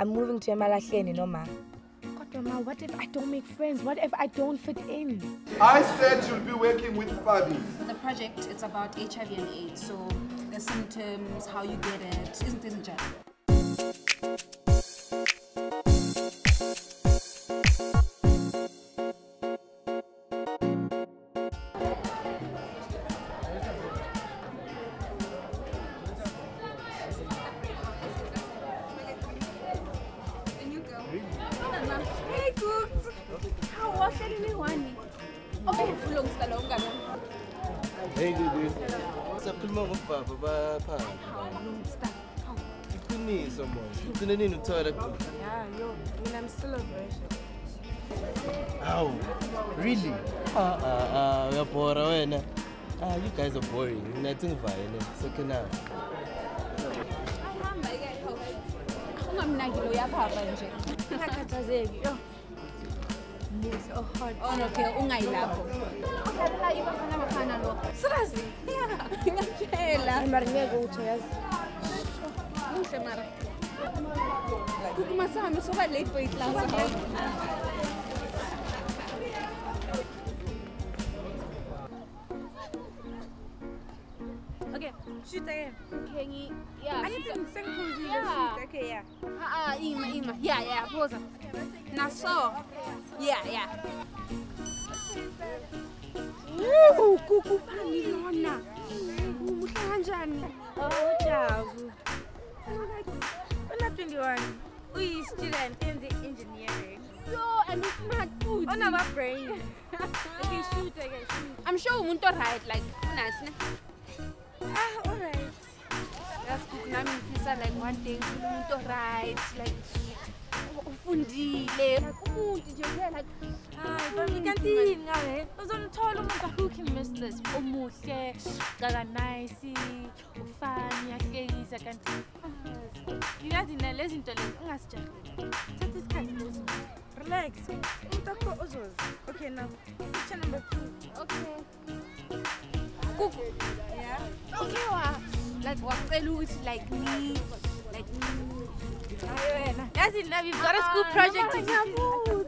I'm moving to Emalahleni noma. Kodwa ma, what if I don't make friends? What if I don't fit in? I said you'll be working with Fabi. The project it's about HIV and AIDS, so the symptoms, how you get it, isn't it just? Okay, belum sekali enggak Hey Gugu. Sakhuluma ngobaba bapha. Iqiniso manje. Ugcine nini uthola? Yeah, yo, I mean, I'm still a virgin. Hawu. Really? Ah ah ah uyabhora wena. Ah you guys are boring. Mina ngivayele. Second half. Ahamba ke hawu. Ungamnaki lo yaphapha nje. Ungakhathazeki, yo. Muzi, oh, hot. Oh no, okay, ungayilapho. Ukhalela ibafana bafana lo. Seriously? Yeah, ngiyakutshela. Mara ngeke utho yazi. Muhle mara. Kukuma sami soba late for iclass. Okay, shoot again. Okay, ngi yeah. I need to sing pose Yeah. shoot. Okay, yeah. Ah, ah, ima ima. Yeah, yeah, phosa. Naso. Yeah, yeah. Woo, kukupani lona. Muhle kanjani? Oh, Javu. Una 21. Uyi student in the engineering. Yo, and it's smart food. On our brain. Okay, shoot again, shoot. I'm sure umuntu right like unasine. Ah, alright. That's cook nami ngifisa like one day umuntu right like ufundile umuntu nje uye Hayi, kanti yini ngawe? Umuntu who can miss this? Umuhle, kaka nice, ufani, yahlekisa kanti. Ngiyazi nalezi zinto lezi ungazijabuleli. Thatha isikhathi lezi. Relax. Umuntu akho uzozi. Okay, now. Picture number two. okay. Kuku. Yeah. Okay wa. Like wacela ukuthi like me Hayi now we've got a school project to do.